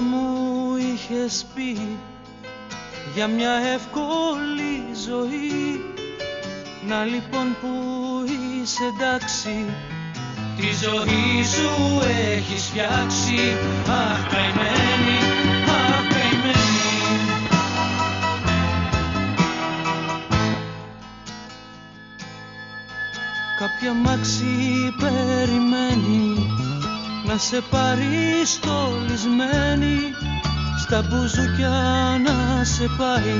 μου είχες πει για μια εύκολη ζωή. Να λοιπόν που είσαι εντάξει Τη ζωή σου έχεις φτιάξει. Αχ καημένη, αχ καημένη. Κάποια μάξι περιμένει να σε πάρει στολισμένη στα μπουζούκια να σε πάει.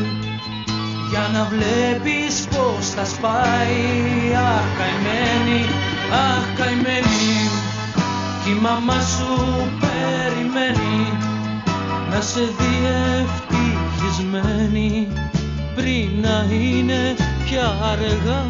Για να βλέπεις πως θα σπάει Αχ καημένη, αχ καημένη. Κι η μαμά σου περιμένει να σε δει ευτυχισμένη. Πριν να είναι πια αργά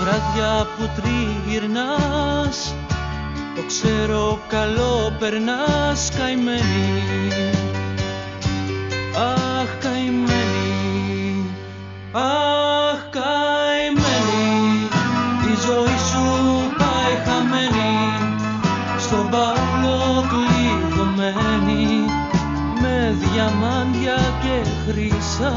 βράδια που τριγυρνάς Το ξέρω καλό περνάς καημένη. Αχ καημένη Αχ καημένη Η ζωή σου πάει χαμένη Στον παύλο κλειδωμένη Με διαμάντια και χρυσά